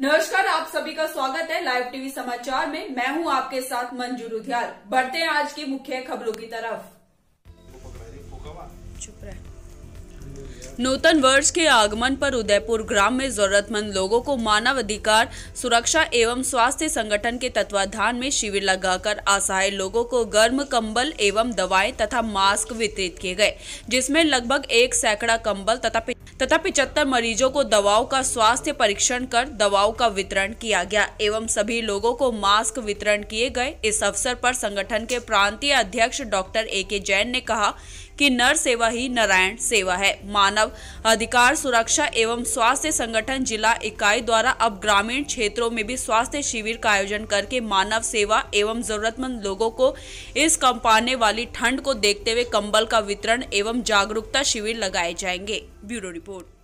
नमस्कार, आप सभी का स्वागत है लाइव टीवी समाचार में। मैं हूँ आपके साथ मंजू रुधियाल बढ़ते हैं आज की मुख्य खबरों की तरफ़। चुप रहे। नूतन वर्ष के आगमन पर उदयपुर ग्राम में जरूरतमंद लोगों को मानव अधिकार सुरक्षा एवं स्वास्थ्य संगठन के तत्वाधान में शिविर लगाकर असहाय लोगों को गर्म कंबल एवं दवाएँ तथा मास्क वितरित किए गए, जिसमें लगभग एक सैकड़ा कंबल तथा तथा पिचहत्तर मरीजों को दवाओं का स्वास्थ्य परीक्षण कर दवाओं का वितरण किया गया एवं सभी लोगों को मास्क वितरण किए गए। इस अवसर पर संगठन के प्रांतीय अध्यक्ष डॉक्टर ए के जैन ने कहा कि नर सेवा ही नारायण सेवा है। मानव अधिकार सुरक्षा एवं स्वास्थ्य संगठन जिला इकाई द्वारा अब ग्रामीण क्षेत्रों में भी स्वास्थ्य शिविर का आयोजन करके मानव सेवा एवं जरूरतमंद लोगों को इस कंपाने वाली ठंड को देखते हुए कंबल का वितरण एवं जागरूकता शिविर लगाए जाएँगे। Bureau report.